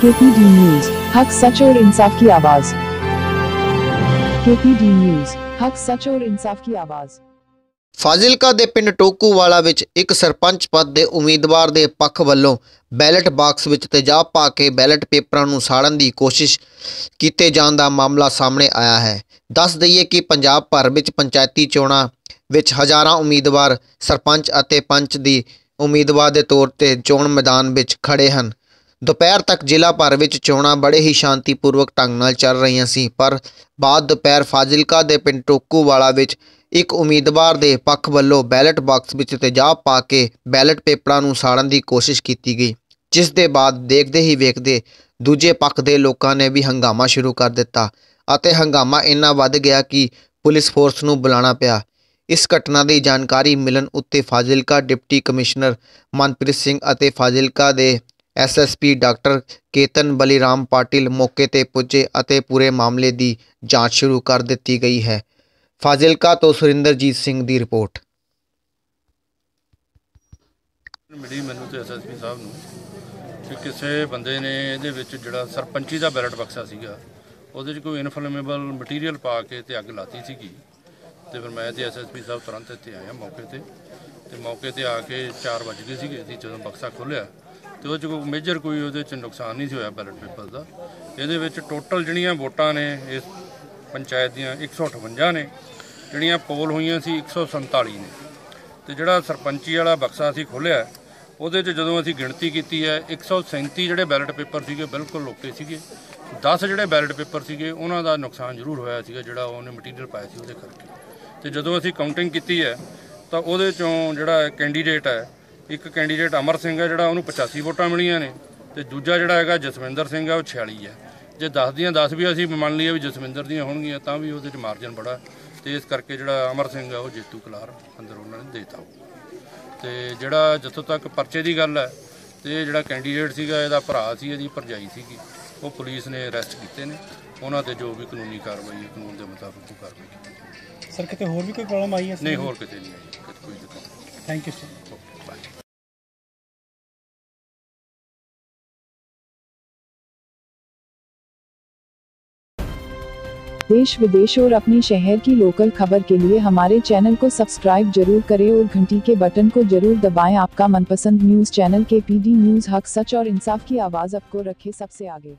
KPD news हक सच और इंसाफ की आवाज केपीडी न्यूज हक सच और इंसाफ की आवाज ਫਾਜ਼ਿਲਕਾ ਦੇ ਪਿੰਡ ਟੋਕੂਵਾਲਾ ਵਿੱਚ ਇੱਕ ਸਰਪੰਚ ਪਦ ਦੇ ਉਮੀਦਵਾਰ ਦੇ ਪੱਖ ਵੱਲੋਂ ਬੈਲਟ ਬਾਕਸ ਵਿੱਚ ਤੇਜ਼ਾਬ ਪਾ ਕੇ ਬੈਲਟ ਪੇਪਰਾਂ ਨੂੰ ਸਾੜਨ ਦੀ ਕੋਸ਼ਿਸ਼ ਕੀਤੇ ਜਾਣ ਦਾ ਮਾਮਲਾ ਸਾਹਮਣੇ ਆਇਆ ਹੈ ਦੱਸ ਦਈਏ ਕਿ ਪੰਜਾਬ ਭਰ ਵਿੱਚ ਪੰਚਾਇਤੀ ਚੋਣਾਂ ਵਿੱਚ ਹਜ਼ਾਰਾਂ ਉਮੀਦਵਾਰ ਸਰਪੰਚ ਅਤੇ ਪੰਚ ਦੀ ਉਮੀਦਵਾਰ ਦੇ ਤੌਰ ਤੇ ਚੋਣ ਮੈਦਾਨ ਵਿੱਚ ਖੜੇ ਹਨ ਦੁਪਹਿਰ ਤੱਕ ਜ਼ਿਲ੍ਹਾ ਭਰ ਵਿੱਚ ਚੋਣਾਂ ਬੜੇ ਹੀ ਸ਼ਾਂਤੀਪੂਰਵਕ ਢੰਗ ਨਾਲ ਚੱਲ ਰਹੀਆਂ ਸੀ, ਪਰ ਬਾਅਦ ਦੁਪਹਿਰ ਫਾਜ਼ਿਲਕਾ ਦੇ ਪਿੰਡ ਟੋਕੂਵਾਲਾ ਵਿੱਚ ਇੱਕ ਉਮੀਦਵਾਰ ਦੇ ਪੱਖ ਵੱਲੋਂ ਬੈਲਟ ਬਾਕਸ ਵਿੱਚ ਤੇਜ਼ਾਬ ਪਾ ਕੇ ਬੈਲਟ ਪੇਪਰਾਂ ਨੂੰ ਸਾੜਨ ਦੀ ਕੋਸ਼ਿਸ਼ ਕੀਤੀ ਗਈ, ਜਿਸ ਦੇ ਬਾਅਦ ਦੇਖਦੇ ਹੀ ਵੇਖਦੇ ਦੂਜੇ ਪੱਖ ਦੇ ਲੋਕਾਂ ਨੇ ਵੀ ਹੰਗਾਮਾ ਸ਼ੁਰੂ ਕਰ ਦਿੱਤਾ ਅਤੇ ਹੰਗਾਮਾ ਇੰਨਾ ਵੱਧ ਗਿਆ ਕਿ ਪੁਲਿਸ ਫੋਰਸ ਨੂੰ ਬੁਲਾਉਣਾ ਪਿਆ। ਇਸ ਘਟਨਾ ਦੀ ਜਾਣਕਾਰੀ ਮਿਲਣ ਉੱਤੇ ਫਾਜ਼ਿਲਕਾ ਡਿਪਟੀ ਕਮਿਸ਼ਨਰ ਮਨਪ੍ਰੀਤ ਸਿੰਘ ਅਤੇ ਫਾਜ਼ਿਲਕਾ ਦੇ ਐਸਐਸਪੀ ਡਾਕਟਰ ਕੇਤਨ ਬਲੀਰਾਮ ਪਾਟਿਲ ਮੌਕੇ ਤੇ ਪੁੱਜੇ ਅਤੇ ਪੂਰੇ ਮਾਮਲੇ ਦੀ ਜਾਂਚ ਸ਼ੁਰੂ ਕਰ ਦਿੱਤੀ ਗਈ ਹੈ। ਫਾਜ਼ਿਲਕਾ ਤੋਂ ਸੁਰਿੰਦਰਜੀਤ ਸਿੰਘ ਦੀ ਰਿਪੋਰਟ। ਮਿਲੀ ਮੈਨੂੰ ਤੇ ਐਸਐਸਪੀ ਸਾਹਿਬ ਨੂੰ ਕਿ ਕਿਸੇ ਬੰਦੇ ਨੇ ਇਹਦੇ ਵਿੱਚ ਜਿਹੜਾ ਸਰਪੰਚੀ ਦਾ ਬੈਲਟ ਬਕਸਾ ਸੀਗਾ, ਉਹਦੇ 'ਚ ਕੋਈ ਇਨਫਲੇਮੇਬਲ ਮਟੀਰੀਅਲ ਪਾ ਕੇ ਤੇ ਅੱਗ ਲਾਤੀ ਸੀਗੀ। ਤੇ ਫਿਰ ਮੈਂ ਤੇ ਐਸਐਸਪੀ ਸਾਹਿਬ ਤੁਰੰਤ ਇੱਥੇ ਆਇਆ ਮੌਕੇ ਤੇ। ਤੇ ਮੌਕੇ ਤੇ ਆ ਕੇ 4 ਵਜ ਗਏ ਸੀਗੇ, ਅਸੀਂ ਜਦੋਂ ਬਕਸਾ ਖੋਲ੍ਹਿਆ ਤੇ ਉਹ 'ਚ ਕੋਈ ਮੇਜਰ ਕੋਈ ਉਹਦੇ 'ਚ ਨੁਕਸਾਨ ਨਹੀਂ ਸੀ ਹੋਇਆ ਬੈਲਟ ਪੇਪਰ ਦਾ। ਇਹਦੇ ਵਿੱਚ ਟੋਟਲ ਜਿਹੜੀਆਂ ਵੋਟਾਂ ਨੇ, ਇਸ ਪੰਚਾਇਤ ਦੀਆਂ 158 ਨੇ, ਜਿਹੜੀਆਂ ਪੋਲ ਹੋਈਆਂ ਸੀ 147 ਨੇ। ਤੇ ਜਿਹੜਾ ਸਰਪੰਚੀ ਵਾਲਾ ਬਕਸਾ ਅਸੀਂ ਖੋਲ੍ਹਿਆ, ਉਹਦੇ 'ਚ ਜਦੋਂ ਅਸੀਂ ਗਿਣਤੀ ਕੀਤੀ ਹੈ 137 ਜਿਹੜੇ ਬੈਲਟ ਪੇਪਰ ਸੀਗੇ ਬਿਲਕੁਲ ਲੋਕੇ ਸੀਗੇ। 10 ਜਿਹੜੇ ਬੈਲਟ ਪੇਪਰ ਸੀਗੇ, ਉਹਨਾਂ ਦਾ ਨੁਕਸਾਨ ਜ਼ਰੂਰ ਹੋਇਆ ਸੀਗਾ, ਜਿਹੜਾ ਉਹਨੇ ਮਟੀਰੀਅਲ ਪਾਇਆ ਸੀ ਉਹਦੇ ਕਰਕੇ। ਤੇ ਜਦੋਂ ਅਸੀਂ ਕਾਊਂਟਿੰਗ ਕੀਤੀ ਹੈ, ਤਾਂ ਉਹਦੇ ਚੋਂ ਜਿਹੜਾ ਕੈਂਡੀਡੇਟ ਹੈ ਇੱਕ ਕੈਂਡੀਡੇਟ ਅਮਰ ਸਿੰਘ ਹੈ ਜਿਹੜਾ ਉਹਨੂੰ 85 ਵੋਟਾਂ ਮਿਲੀਆਂ ਨੇ ਤੇ ਦੂਜਾ ਜਿਹੜਾ ਹੈਗਾ ਜਸਵਿੰਦਰ ਸਿੰਘ ਹੈ ਉਹ 46 ਹੈ। ਜੇ 10 ਦੀਆਂ 10 ਵੀ ਅਸੀਂ ਮੰਨ ਲਈਏ ਵੀ ਜਸਵਿੰਦਰ ਦੀਆਂ ਹੋਣਗੀਆਂ ਤਾਂ ਵੀ ਉਹਦੇ 'ਚ ਮਾਰਜਨ ਬੜਾ ਤੇ ਇਸ ਕਰਕੇ ਜਿਹੜਾ ਅਮਰ ਸਿੰਘ ਹੈ ਉਹ ਜੇਤੂ ਕਲਾਰ ਅੰਦਰ ਉਹਨਾਂ ਨੇ ਦੇਤਾ ਤੇ ਜਿਹੜਾ ਜਿੱਥੋਂ ਤੱਕ ਪਰਚੇ ਦੀ ਗੱਲ ਹੈ ਤੇ ਜਿਹੜਾ ਕੈਂਡੀਡੇਟ ਸੀਗਾ ਇਹਦਾ ਭਰਾ ਸੀ ਇਹਦੀ ਭਰਜਾਈ ਸੀਗੀ। ਉਹ ਪੁਲਿਸ ਨੇ ਅਰੈਸਟ ਕੀਤੇ ਨੇ। ਉਹਨਾਂ ਤੇ ਜੋ ਵੀ ਕਾਨੂੰਨੀ ਕਾਰਵਾਈ ਹੈ ਕਾਨੂੰਨ ਦੇ ਮੁਤਾਬਕ ਉਹ ਕਾਰਵਾਈ ਕੀਤੀ ਸਰ ਕਿਤੇ ਹੋਰ ਵੀ ਕੋਈ ਪ੍ਰੋਬਲਮ ਆਈ ਹੈ ਨਹੀਂ ਹੋਰ ਕਿਤੇ ਨਹੀਂ ਆਈ। ਕੋਈ ਦਿੱਕਤ ਨਹੀਂ। ਥੈਂਕ ਯੂ ਸਰ देश विदेश और अपने शहर की लोकल खबर के लिए हमारे चैनल को सब्सक्राइब ज़रूर करें और घंटी के बटन को ज़रूर दबाएँ। आपका मनपसंद न्यूज़ चैनल के पीडी न्यूज़ हक सच और इंसाफ की आवाज़ आपको रखे सबसे आगे।